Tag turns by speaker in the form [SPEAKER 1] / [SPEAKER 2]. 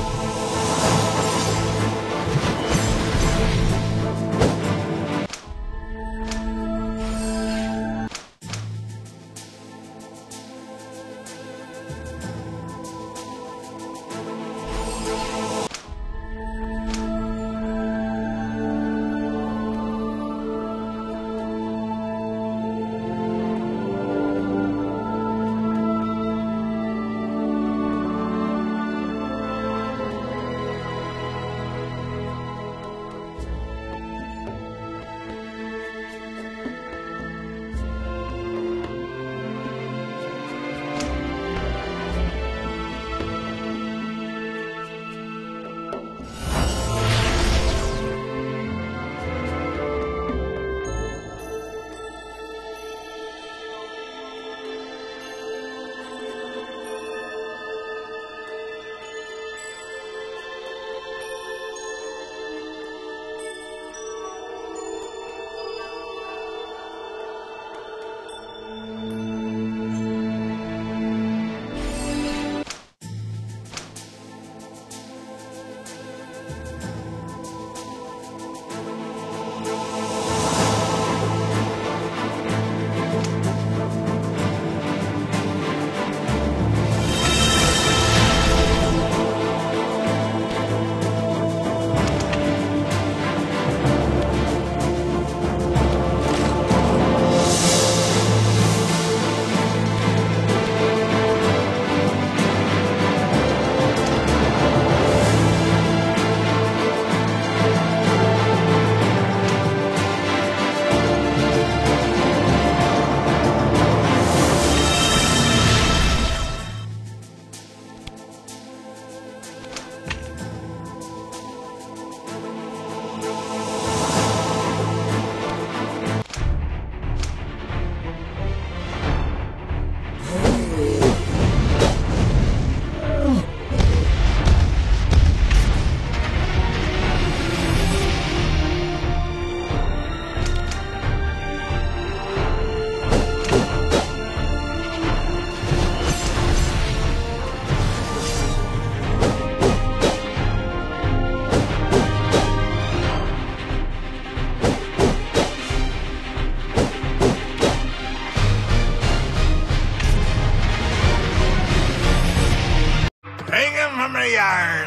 [SPEAKER 1] you. Yard.